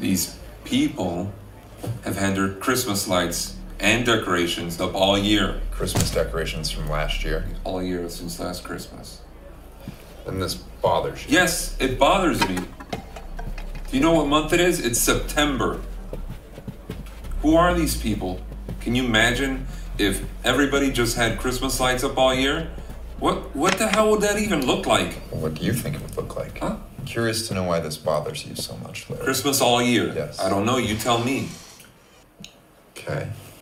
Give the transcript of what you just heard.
These people have had their Christmas lights and decorations up all year. Christmas decorations from last year. All year since last Christmas. And this bothers you. Yes, it bothers me. Do you know what month it is? It's September. Who are these people? Can you imagine if everybody just had Christmas lights up all year? What what the hell would that even look like? What do you think it would look like? Curious to know why this bothers you so much, Larry. Christmas all year. Yes. I don't know, you tell me. Okay.